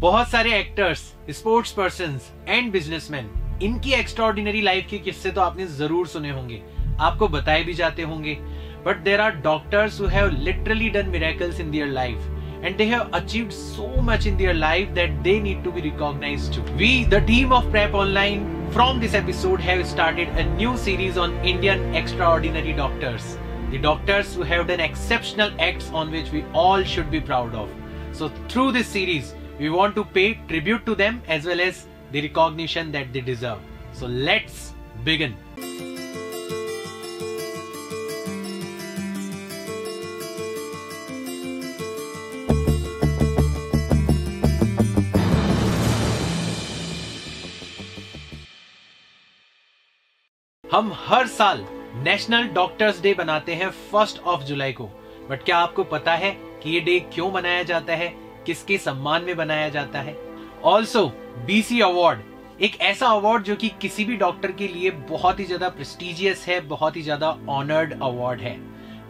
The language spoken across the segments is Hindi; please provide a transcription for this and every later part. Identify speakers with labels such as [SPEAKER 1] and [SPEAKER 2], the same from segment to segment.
[SPEAKER 1] बहुत सारे actors sports person and businessman इनकी एक्स्ट्रॉर्डिनरी लाइफ के किस्से तो आपने ज़रूर सुने होंगे आपको बताए भी जाते होंगे but there are doctors who have literally done miracles in their life and they have achieved so much in their life that they need to be recognized too. We, the team of Prep Online, from this episode have started a new series on Indian extraordinary doctors. The doctors who have done exceptional acts on which we all should be proud of. So through this series, we want to pay tribute to them as well as the recognition that they deserve. So let's begin. हम हर साल नेशनल डॉक्टर्स डे बनाते हैं फ़र्स्ट ऑफ़ जुलाई को बट क्या आपको पता है कि ये डे क्यों मनाया जाता है किसके सम्मान में बनाया जाता है। ऑल्सो बीसी अवार्ड एक ऐसा अवार्ड जो कि किसी भी डॉक्टर के लिए बहुत ही ज़्यादा प्रेस्टिजियस है, बहुत ही ज़्यादा ऑनर्ड अवार्ड है।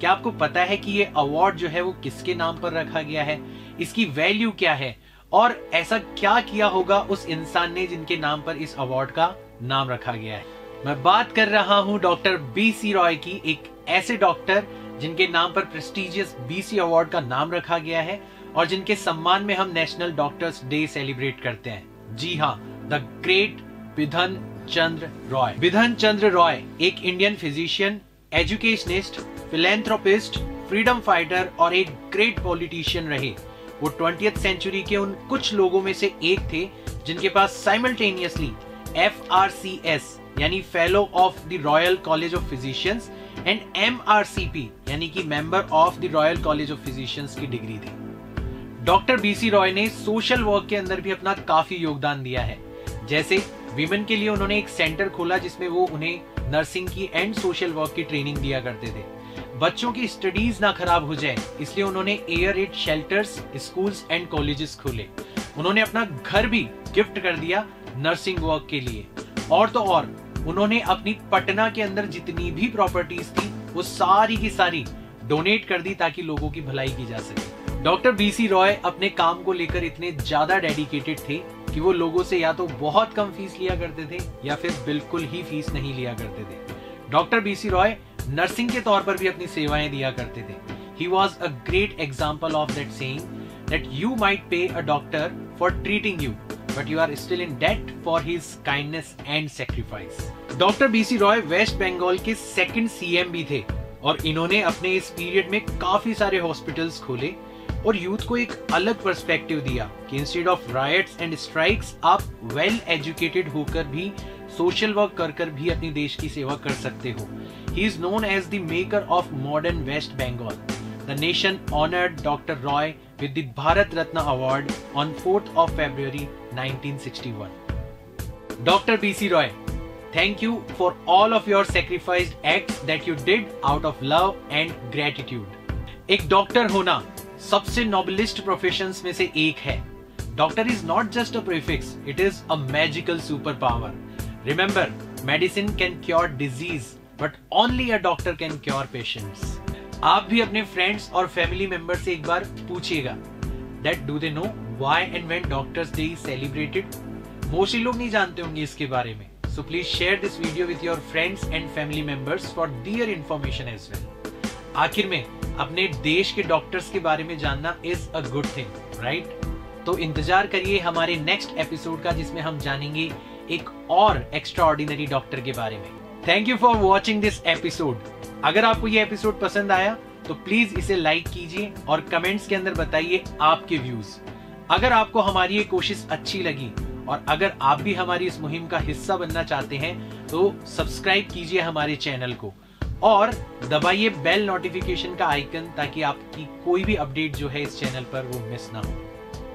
[SPEAKER 1] क्या आपको पता है कि ये अवार्ड जो है वो किसके नाम पर रखा गया है? इसकी वैल्यू क्या है? और ऐसा क्या किया होगा उस इंसान ने जिनके नाम पर इस अवार्ड का नाम रखा गया है? मैं बात कर रहा हूँ डॉक्टर बी सी रॉय की, एक ऐसे डॉक्टर जिनके नाम पर प्रेस्टिजियस बीसी अवार्ड का नाम रखा गया है। और जिनके सम्मान में हम नेशनल डॉक्टर्स डे सेलिब्रेट करते हैं। जी हाँ द ग्रेट बिधन चंद्र रॉय बिधन चंद्र रॉय एक Indian physician educationist philanthropist freedom fighter और एक ग्रेट पॉलिटिशियन रहे। वो ट्वेंटी सेंचुरी के उन कुछ लोगों में से एक थे, जिनके पास simultaneously F R C S यानी fellow of the royal college of physicians and M R C P यानी कि member of the royal college of physicians की डिग्री थी। डॉक्टर बीसी रॉय ने सोशल वर्क के अंदर भी अपना काफ़ी योगदान दिया है। जैसे विमेन के लिए उन्होंने एक सेंटर खोला जिसमें वो उन्हें नर्सिंग की एंड सोशल वर्क की ट्रेनिंग दिया करते थे। बच्चों की स्टडीज़ ना खराब हो जाए, इसलिए उन्होंने air aid shelters schools and colleges खोले। उन्होंने अपना घर भी गिफ्ट कर दिया नर्सिंग वर्क के लिए। और तो और, उन्होंने अपनी पटना के अंदर जितनी भी प्रॉपर्टीज़ थी, वो सारी की सारी डोनेट कर दी ताकि लोगों की भलाई की जा सके। डॉक्टर बीसी रॉय अपने काम को लेकर इतने ज़्यादा डेडिकेटेड थे कि वो लोगों से या तो बहुत कम फ़ीस लिया करते थे या फिर बिल्कुल ही फ़ीस नहीं लिया करते थे। डॉक्टर बीसी रॉय नर्सिंग के तौर पर भी अपनी सेवाएँ दिया करते थे। He was a great example of that saying that you might pay a doctor for treating you but you are still in debt for his kindness and sacrifice doctor BC Roy West Bengal के सेकंड सीएम भी थे और इन्होंने अपने इस पीरियड में काफ़ी सारे हॉस्पिटल्स खोले। और यूथ को एक अलग पर्सपेक्टिव दिया कि instead of rights and strikes आप वेल एजुकेटेड होकर भी सोशल वर्क कर कर भी अपनी देश की सेवा कर सकते हो। He is known as the maker of modern West Bengal the nation honoured doctor Roy with the Bharat Ratna award on fourth of February 1961 doctor BC Roy thank you for all of your sacrificed acts that you did out of love and gratitude एक डॉक्टर होना सबसे नोबलिस्ट प्रोफेशन में से एक है। Doctor is not just a prefix it is a magical super power remember medicine can cure disease but only a doctor can cure patients आप भी अपने फ्रेंड्स और फैमिली मेंबर से एक बार पूछिएगा that do they know why and when doctors day is celebrated mostly लोग नहीं जानते होंगे इसके बारे में। So please share this video with your friends and family members for their information as well आखिर में अपने देश के डॉक्टर्स के बारे में जानना is a good thing right तो इंतज़ार करिए हमारे नेक्स्ट एपिसोड का, जिसमें हम जानेंगे एक और एक्स्ट्रा डॉक्टर के बारे में। Thank you for watching this episode अगर आपको ये एपिसोड पसंद आया तो प्लीज़ इसे लाइक कीजिए और कमेंट्स के अंदर बताइए आपके व्यूज़ अगर आपको हमारी ये कोशिश अच्छी लगी और अगर आप भी हमारी इस मुहिम का हिस्सा बनना चाहते हैं तो सब्सक्राइब कीजिए हमारे चैनल को। और दबाइए बेल नोटिफिकेशन का आइकन ताकि आपकी कोई भी अपडेट जो है इस चैनल पर वो मिस ना हो।